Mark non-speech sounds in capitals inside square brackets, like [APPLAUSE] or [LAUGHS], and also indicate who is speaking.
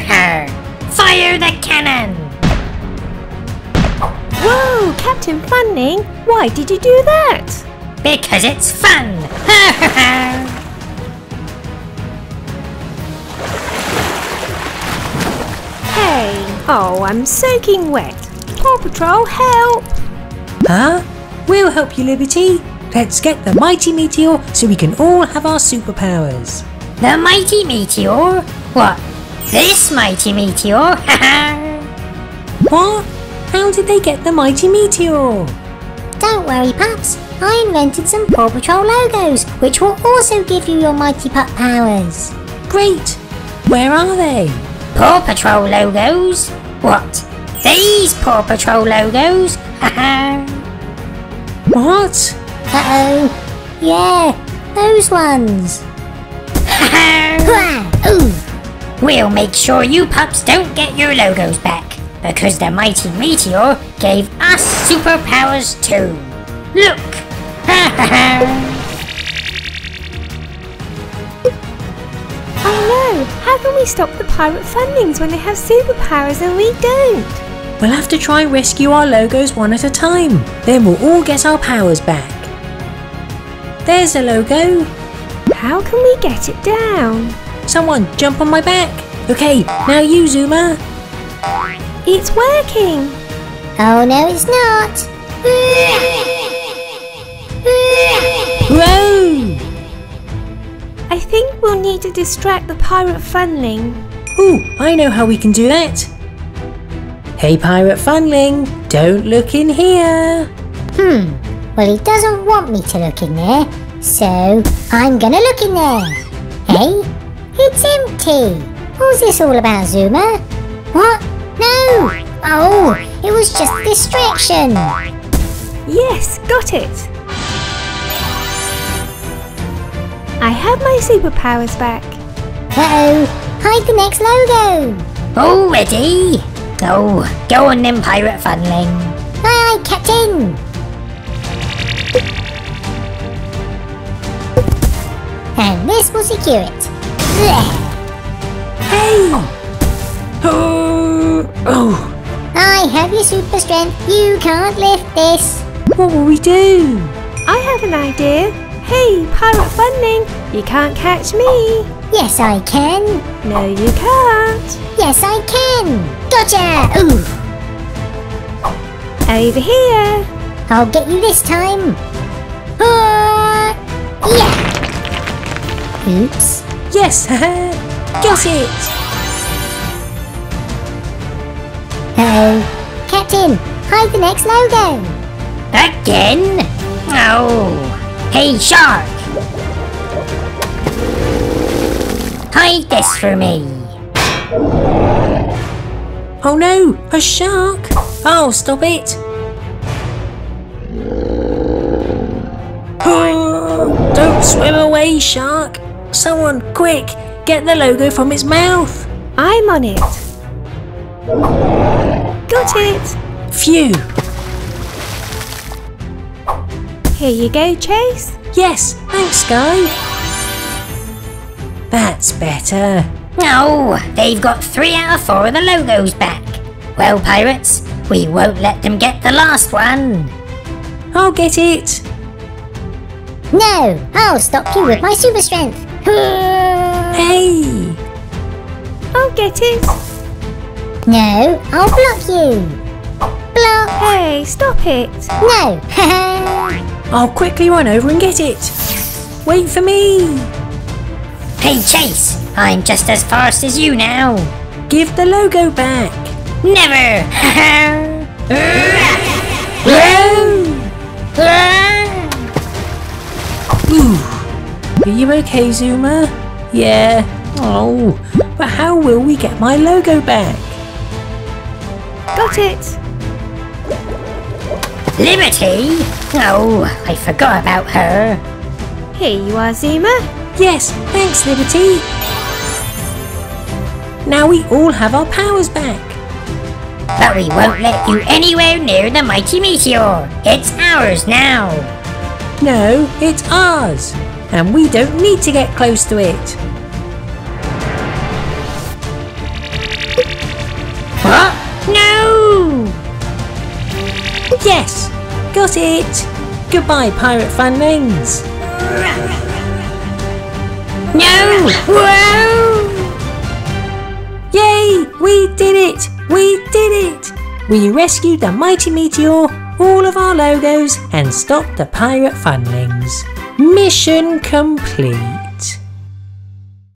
Speaker 1: Fire the cannon!
Speaker 2: Whoa, Captain Funling, why did you do that?
Speaker 1: Because it's fun! [LAUGHS]
Speaker 2: Hey, oh, I'm soaking wet. Paw Patrol, help!
Speaker 3: Huh? We'll help you, Liberty. Let's get the mighty meteor so we can all have our superpowers.
Speaker 1: the mighty meteor? What? This mighty meteor? [LAUGHS]
Speaker 3: What? How did they get the mighty meteor?
Speaker 4: Don't worry, pups. I invented some Paw Patrol logos, which will also give you your Mighty Pup powers.
Speaker 3: Great! Where are they?
Speaker 1: Paw Patrol logos? What? These Paw Patrol logos? Ha [LAUGHS] ha.
Speaker 3: What?
Speaker 4: Uh-oh. Yeah, those ones. Ha [LAUGHS] ha!
Speaker 1: Ooh. We'll make sure you pups don't get your logos back, because the mighty meteor gave us superpowers too. Look! [LAUGHS]
Speaker 2: Oh no, how can we stop the pirate Funlings when they have superpowers and we don't?
Speaker 3: We'll have to try and rescue our logos one at a time. Then we'll all get our powers back. There's a logo.
Speaker 2: How can we get it down?
Speaker 3: Someone jump on my back. Okay, now you, Zuma.
Speaker 2: It's working!
Speaker 4: Oh no, it's not.
Speaker 3: Whoa!
Speaker 2: I think we'll need to distract the pirate Funling.
Speaker 3: Ooh, I know how we can do that. Hey, Pirate Funling, don't look in here.
Speaker 4: Hmm. Well, he doesn't want me to look in there, so I'm gonna look in there. Hey, it's empty. What's this all about, Zuma? What? No! Oh, it was just a distraction.
Speaker 2: Yes, got it! I have my superpowers back.
Speaker 4: Uh-oh, hide the next logo.
Speaker 1: All ready? Go, go on then, Pirate Funling.
Speaker 4: Aye, aye, Captain. And this will secure it. Blech.
Speaker 3: Hey! Oh, oh,
Speaker 4: I have your super strength. You can't lift this.
Speaker 3: what will we do?
Speaker 2: I have an idea. Hey, pirate Funling, you can't catch me.
Speaker 4: Yes, I can.
Speaker 2: No, you can't.
Speaker 4: Yes, I can. Gotcha. Ooh,
Speaker 2: Over here.
Speaker 4: I'll get you this time. Uh, yeah. Oops.
Speaker 3: Yes, [LAUGHS] haha, got it.
Speaker 4: Uh-oh. Captain, hide the next logo.
Speaker 1: Again? Oh. Hey, Shark! Hide this for me.
Speaker 3: Oh no, a shark! Oh, stop it! Oh, don't swim away, shark! Someone, quick, get the logo from its mouth!
Speaker 2: I'm on it. Got it.
Speaker 3: Phew!
Speaker 2: Here you go, Chase.
Speaker 3: Yes, thanks, Guy. That's better.
Speaker 1: No, they've got three out of four of the logos back. Well, pirates, we won't let them get the last one.
Speaker 3: I'll get it!
Speaker 4: No, I'll stop you with my super strength. [LAUGHS]
Speaker 3: Hey!
Speaker 2: I'll get it.
Speaker 4: No, I'll block you. Block.
Speaker 2: Hey, stop it.
Speaker 4: No. [LAUGHS]
Speaker 3: I'll quickly run over and get it! Wait for me!
Speaker 1: Hey, Chase, I'm just as fast as you now.
Speaker 3: Give the logo back!
Speaker 1: Never! [LAUGHS]
Speaker 3: Ooh! Are you okay, Zuma? Yeah. Oh, but how will we get my logo back?
Speaker 2: Got it.
Speaker 1: Liberty? Oh, I forgot about her.
Speaker 2: Here you are, Zuma.
Speaker 3: Yes, thanks, Liberty. Now we all have our powers back.
Speaker 1: But we won't let you anywhere near the mighty meteor. It's ours now.
Speaker 3: No, it's ours. And we don't need to get close to it. What?
Speaker 1: No!
Speaker 3: Yes! Got it! Goodbye, Pirate Funlings!
Speaker 1: No! Whoa!
Speaker 3: Yay! We did it! We did it! We rescued the mighty meteor, all of our logos, and stopped the pirate funlings. Mission complete.